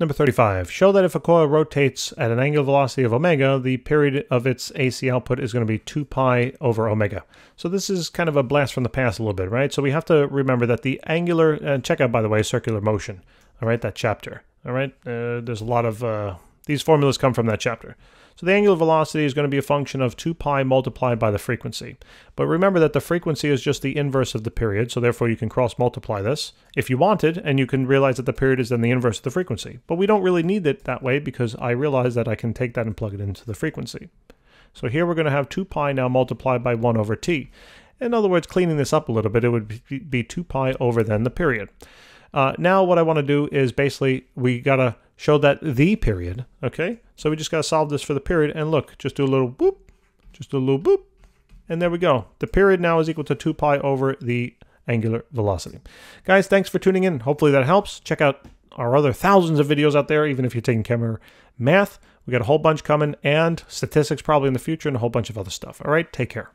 Number 35. Show that if a coil rotates at an angular velocity of omega, the period of its AC output is going to be 2 pi over omega. So this is kind of a blast from the past a little bit, right? So we have to remember that the angular, and check out, by the way, circular motion, all right, that chapter, all right? Uh, there's a lot of, uh, these formulas come from that chapter. So the angular velocity is going to be a function of 2 pi multiplied by the frequency. But remember that the frequency is just the inverse of the period, so therefore you can cross multiply this if you wanted, and you can realize that the period is then the inverse of the frequency. But we don't really need it that way because I realize that I can take that and plug it into the frequency. So here we're going to have 2 pi now multiplied by 1 over t. In other words, cleaning this up a little bit, it would be 2 pi over then the period. Uh, now what I want to do is basically we got to show that the period, okay? So we just got to solve this for the period, and look, just do a little boop, just a little boop, and there we go. The period now is equal to 2 pi over the angular velocity. Guys, thanks for tuning in. Hopefully that helps. Check out our other thousands of videos out there, even if you're taking camera math. We got a whole bunch coming, and statistics probably in the future, and a whole bunch of other stuff. All right, take care.